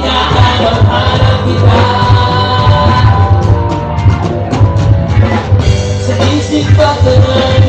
Nakahanap kita Sa isip at